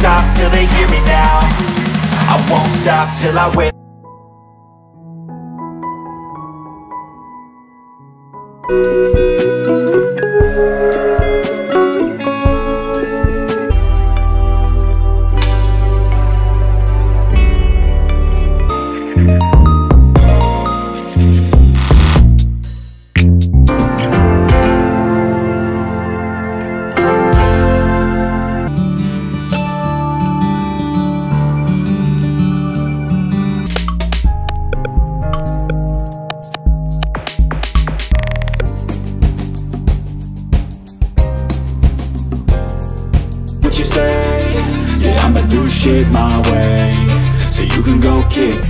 stop till they hear me now I won't stop till I win. Thank say Yeah, I'ma do shit my way. So you can go kick